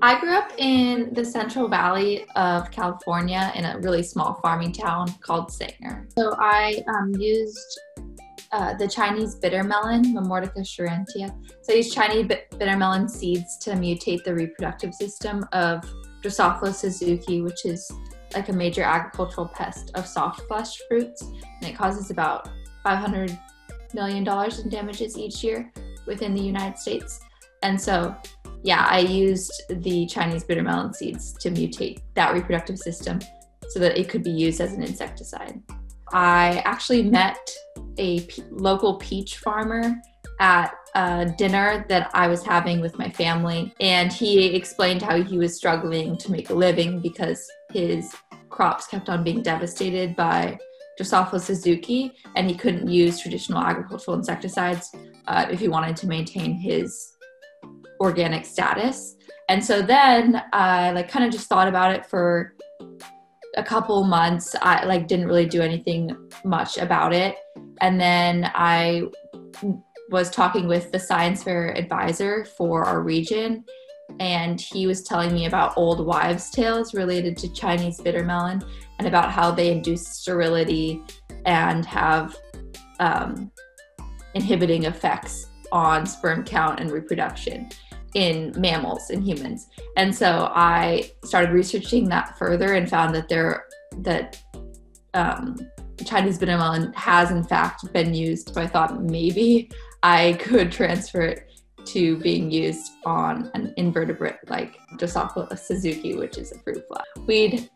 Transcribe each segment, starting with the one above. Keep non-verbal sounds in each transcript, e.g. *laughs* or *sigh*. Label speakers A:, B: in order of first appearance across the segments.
A: I grew up in the Central Valley of California in a really small farming town called Sanger. So I um, used uh, the Chinese bitter melon, Momordica charantia. So I used Chinese bitter melon seeds to mutate the reproductive system of Drosophila suzukii, which is like a major agricultural pest of soft flesh fruits, and it causes about 500 million dollars in damages each year within the United States. And so, yeah, I used the Chinese bitter melon seeds to mutate that reproductive system so that it could be used as an insecticide. I actually met a local peach farmer at a dinner that I was having with my family, and he explained how he was struggling to make a living because his crops kept on being devastated by Drosophila suzukii, and he couldn't use traditional agricultural insecticides uh, if he wanted to maintain his organic status. And so then I like kind of just thought about it for a couple months. I like didn't really do anything much about it, and then I was talking with the science fair advisor for our region and he was telling me about old wives' tales related to Chinese bitter melon and about how they induce sterility and have um, inhibiting effects on sperm count and reproduction in mammals and humans. And so I started researching that further and found that there that um, Chinese bitter melon has in fact been used. So I thought maybe I could transfer it to being used on an invertebrate like Drosophila suzukii, which is a fruit fly. We'd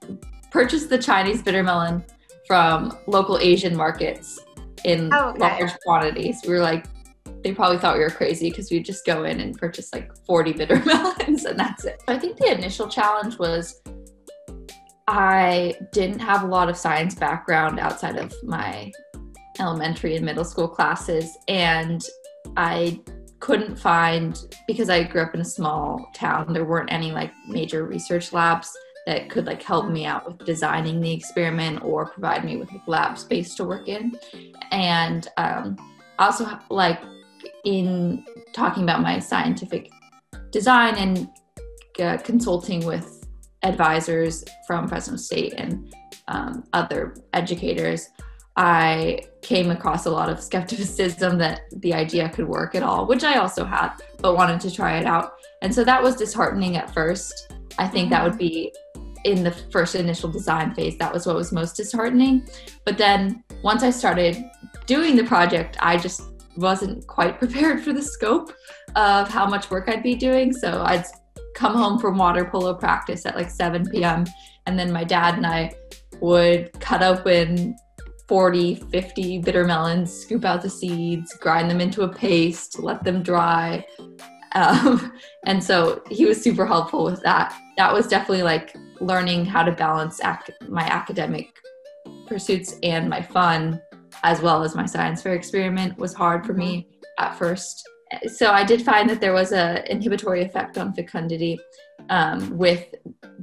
A: purchased the Chinese bitter melon from local Asian markets in oh, okay. large quantities. We were like, they probably thought we were crazy because we'd just go in and purchase like 40 bitter *laughs* melons and that's it. I think the initial challenge was I didn't have a lot of science background outside of my elementary and middle school classes and I couldn't find because I grew up in a small town. There weren't any like major research labs that could like help me out with designing the experiment or provide me with like, lab space to work in. And um, also like in talking about my scientific design and uh, consulting with advisors from Fresno State and um, other educators, I came across a lot of skepticism that the idea could work at all, which I also had, but wanted to try it out. And so that was disheartening at first. I think that would be in the first initial design phase, that was what was most disheartening. But then once I started doing the project, I just wasn't quite *laughs* prepared for the scope of how much work I'd be doing. So I'd come home from water polo practice at like 7 p.m. And then my dad and I would cut open 40, 50 bitter melons, scoop out the seeds, grind them into a paste, let them dry. *laughs* Um, and so he was super helpful with that. That was definitely like learning how to balance ac- my academic pursuits and my fun, as well as my science fair experiment, was hard for me at first. So I did find that there was a inhibitory effect on fecundity um, with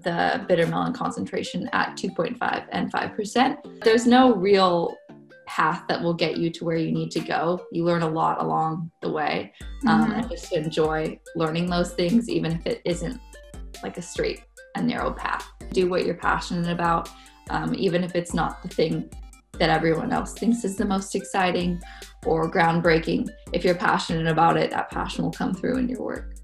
A: the bitter melon concentration at 2.5 and 5%. There's no real path that will get you to where you need to go. You learn a lot along the way. Um, mm-hmm. And just enjoy learning those things, even if it isn't like a straight and narrow path. Do what you're passionate about, um, even if it's not the thing that everyone else thinks is the most exciting or groundbreaking. If you're passionate about it, that passion will come through in your work.